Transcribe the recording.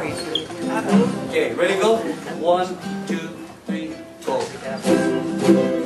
stories. Okay, ready to go? One, two, three, go.